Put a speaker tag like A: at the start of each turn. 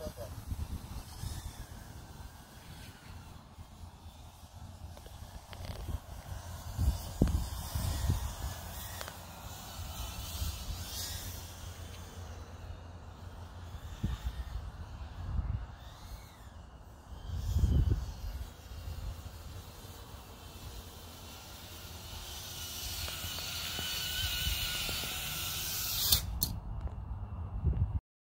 A: Stop that.